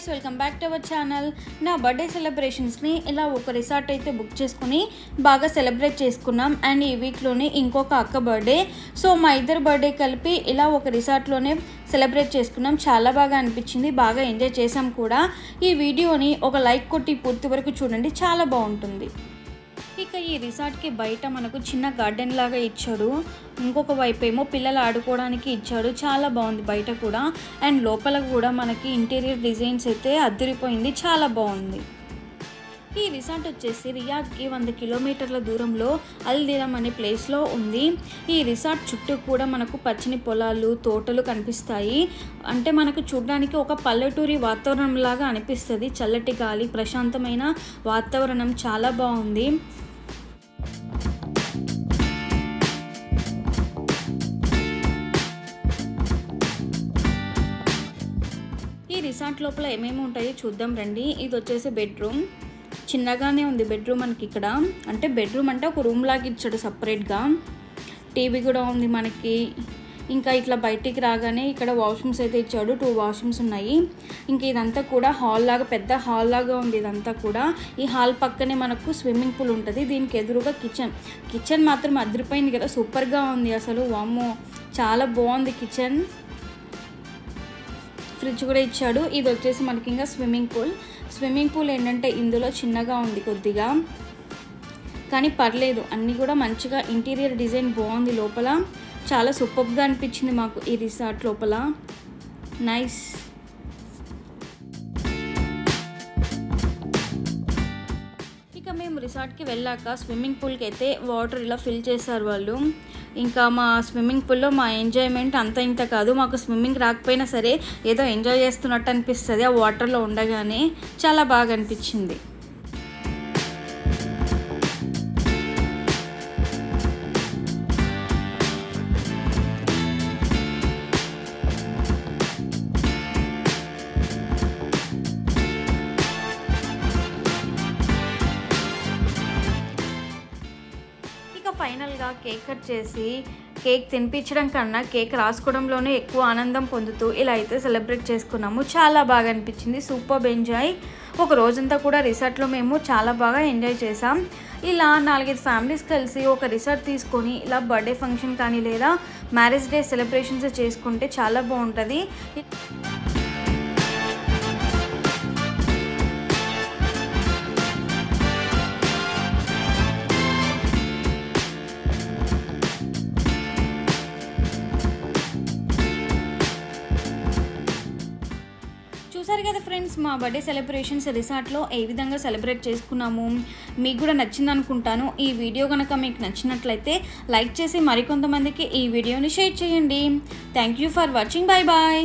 Guys welcome back to our channel నా birthday సెలబ్రేషన్స్ని ఇలా ఒక రిసార్ట్ అయితే బుక్ చేసుకుని బాగా సెలబ్రేట్ చేసుకున్నాం. అండ్ ఈ వీక్లోనే ఇంకొక అక్క బర్త్డే సో మా ఇద్దరు బర్త్డే కలిపి ఇలా ఒక రిసార్ట్లోనే సెలబ్రేట్ చేసుకున్నాం. చాలా బాగా అనిపించింది. బాగా ఎంజాయ్ చేసాం కూడా. ఈ వీడియోని ఒక లైక్ కొట్టి పూర్తి వరకు చూడండి. చాలా బాగుంటుంది. ఇక ఈ రిసార్ట్కి బయట మనకు చిన్న గార్డెన్ లాగా ఇచ్చాడు. ఇంకొక వైపు ఏమో పిల్లలు ఆడుకోవడానికి ఇచ్చాడు. చాలా బాగుంది బయట కూడా. అండ్ లోపల కూడా మనకి ఇంటీరియర్ డిజైన్స్ అయితే అద్దరిపోయింది. చాలా బాగుంది. ఈ రిసార్ట్ వచ్చేసి రియాద్కి వంద కిలోమీటర్ల దూరంలో అల్దిరం అనే ప్లేస్లో ఉంది. ఈ రిసార్ట్ చుట్టూ కూడా మనకు పచ్చని పొలాలు తోటలు కనిపిస్తాయి. అంటే మనకు చూడడానికి ఒక పల్లెటూరి వాతావరణం లాగా అనిపిస్తుంది. చల్లటి గాలి ప్రశాంతమైన వాతావరణం చాలా బాగుంది. ఈ లోపల ఏమేమి ఉంటాయో చూద్దాం రండి. ఇది వచ్చేసి బెడ్రూమ్. చిన్నగానే ఉంది బెడ్రూమ్ మనకి ఇక్కడ. అంటే బెడ్రూమ్ అంటే ఒక రూమ్ లాగా ఇచ్చాడు సపరేట్గా టీవీ కూడా ఉంది మనకి. ఇంకా ఇట్లా బయటికి రాగానే ఇక్కడ వాష్రూమ్స్ అయితే ఇచ్చాడు. టూ వాష్రూమ్స్ ఉన్నాయి. ఇంకా ఇదంతా కూడా హాల్ లాగా పెద్ద హాల్ లాగా ఉంది ఇదంతా కూడా. ఈ హాల్ పక్కనే మనకు స్విమ్మింగ్ పూల్ ఉంటుంది. దీనికి ఎదురుగా కిచెన్ కిచెన్ మాత్రం అదిరిపోయింది కదా. సూపర్గా ఉంది అసలు. వామ్మో చాలా బాగుంది కిచెన్ ఫ్రిడ్జ్ కూడా ఇచ్చాడు. ఇది వచ్చేసి మనకి ఇంకా స్విమ్మింగ్ పూల్. స్విమ్మింగ్ పూల్ ఏంటంటే ఇందులో చిన్నగా ఉంది కొద్దిగా. కానీ పర్లేదు అన్నీ కూడా మంచిగా ఇంటీరియర్ డిజైన్ బాగుంది లోపల. చాలా సూపర్గా అనిపించింది మాకు ఈ రిసార్ట్ లోపల. నైస్ రిసార్ట్కి వెళ్ళాక స్విమ్మింగ్ పూల్కి అయితే వాటర్ ఇలా ఫిల్ చేశారు వాళ్ళు. ఇంకా మా స్విమ్మింగ్ పూల్లో మా ఎంజాయ్మెంట్ అంత ఇంత కాదు. మాకు స్విమ్మింగ్ రాకపోయినా సరే ఏదో ఎంజాయ్ చేస్తున్నట్టు అనిపిస్తుంది. ఆ వాటర్లో ఉండగానే చాలా బాగా అనిపించింది. ఇంకా ఫైనల్గా కేక్ కట్ చేసి కేక్ తినిపించడం కన్నా కేక్ రాసుకోవడంలోనే ఎక్కువ ఆనందం పొందుతూ ఇలా అయితే సెలబ్రేట్ చేసుకున్నాము. చాలా బాగా అనిపించింది. Super enjoy. ఒక రోజంతా కూడా రిసార్ట్లో మేము చాలా బాగా ఎంజాయ్ చేసాం ఇలా నాలుగైదు ఫ్యామిలీస్ కలిసి ఒక రిసార్ట్ తీసుకొని ఇలా బర్త్డే ఫంక్షన్ కానీ లేదా మ్యారేజ్ డే సెలబ్రేషన్స్ చేసుకుంటే చాలా బాగుంటుంది. చూసారు కదా ఫ్రెండ్స్ మా బర్త్డే సెలబ్రేషన్స్ రిసార్ట్లో ఏ విధంగా సెలబ్రేట్ చేసుకున్నాము? మీకు కూడా నచ్చింది అనుకుంటాను ఈ వీడియో కనుక మీకు నచ్చినట్లయితే లైక్ చేసి మరికొంతమందికి ఈ వీడియోని షేర్ చేయండి. Thank you for watching. Bye bye